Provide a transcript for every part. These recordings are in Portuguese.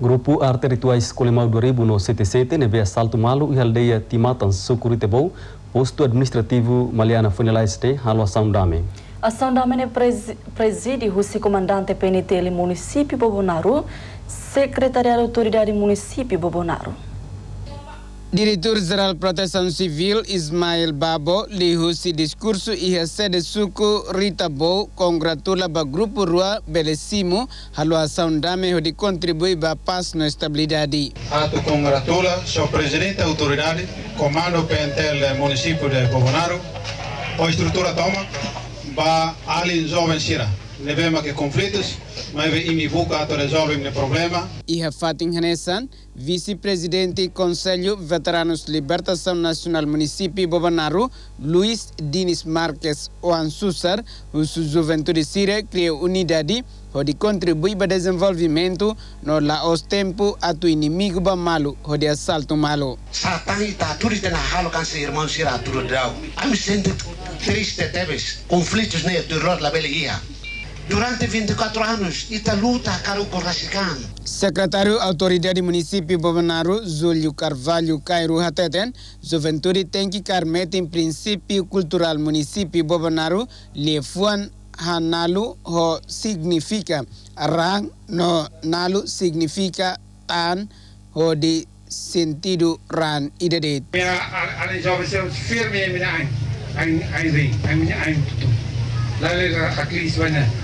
Grupo Arte Rituais Colimau 2000 no CT7 neve Salto Malu e aldeia Timatan Sucuritebou, posto administrativo Maliana Funelaiste, Halo Ação Dame. Ação Dame ne preside o comandante PNT município Bobonaro, secretariado autoridade município Bobonaro. Diretor-Geral Proteção Civil Ismael Babo lihusi discurso e recebe suco Rita Bo congratula o grupo Rua Belecimo haluação dame de contribuir para a paz na estabilidade. Ato congratula o presidente da autoridade, comando PNTL município de Bobonaro, a estrutura toma, para além jovem Sira. Levemos que conflitos, mas imi buka ato resolve o problema. E a Fatin Hanessan, vice-presidente Conselho Veteranos Libertação Nacional Município Bobanaru, Luiz Dinis Marques Oansusar, o Juventude Sire criou unidade onde contribui para o desenvolvimento no la os tempo a tu inimigo ba malu, onde assalto malu. Satan está tudo na halo kan se irmão sira tudo drau. Am sente triste teves conflitos ne tu rod la. Durante 24 anos, ita luta para o Corracican. Secretário Autoridade Município Bobanaro, Júlio Carvalho Cairo Hateten, Juventude tem que carmete em princípio cultural Município Bobanaro, Lefuan Hanalu ho significa rang no nalu significa tan ho de sentido ran idedet. Minha a jovem se firme minha ai ai ai ai minha ai tutu. Lalu aklis banyak.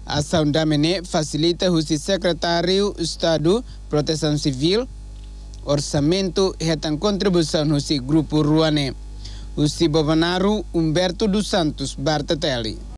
lulik. Ação Damene facilita o secretário Estado Proteção Civil, orçamento a contribuição no grupo Ruane. O Bobanaru Humberto dos Santos Bartatelli.